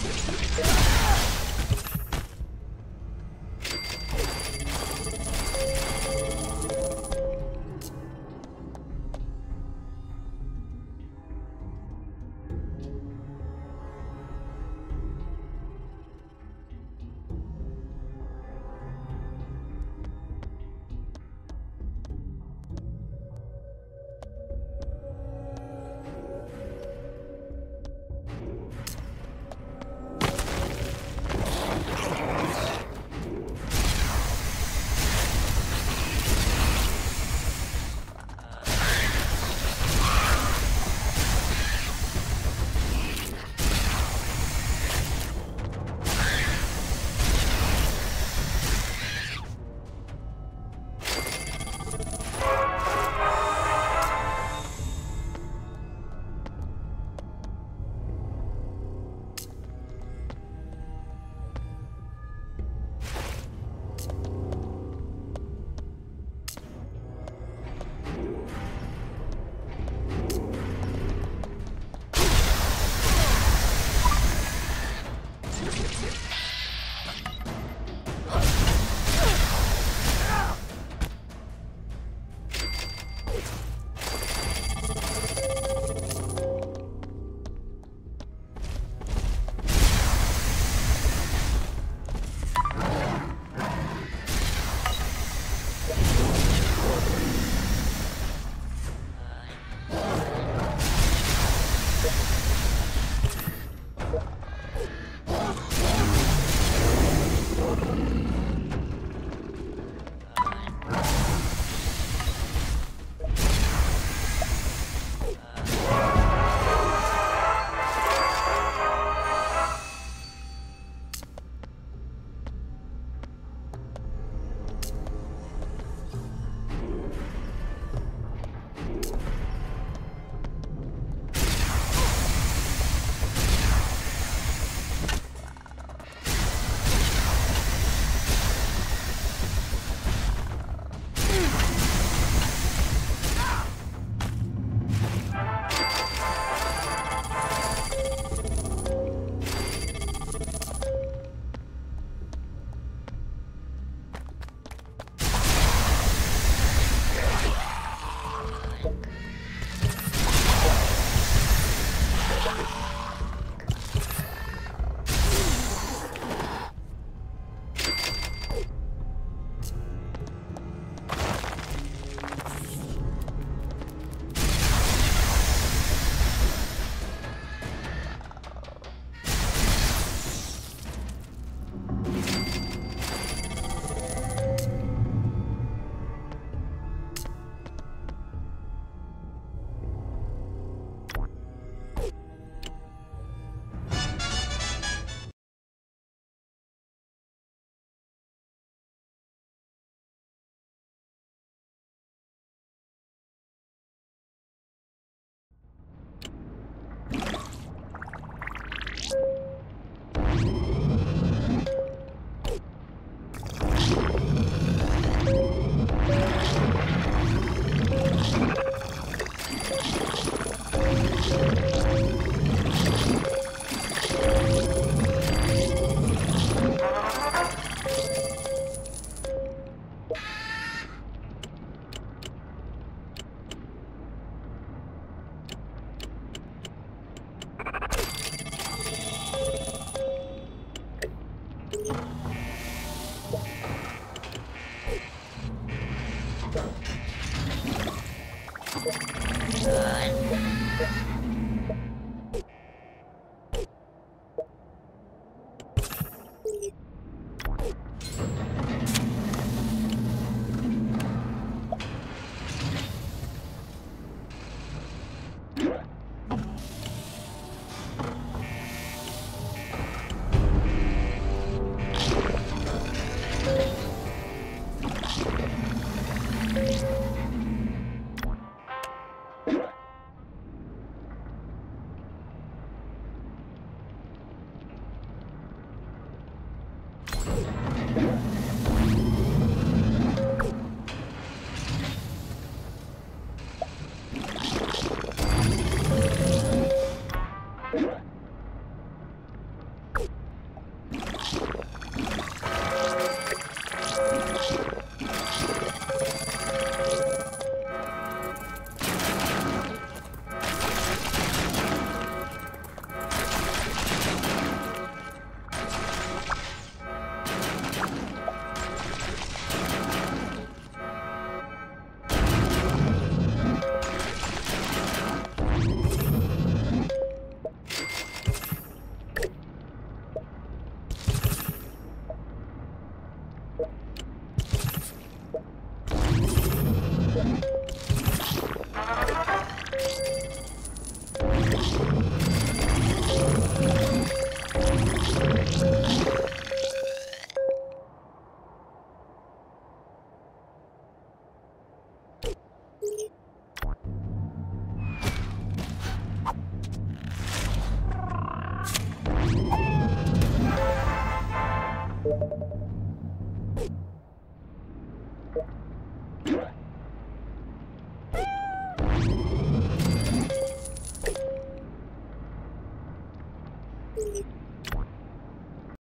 Let's go.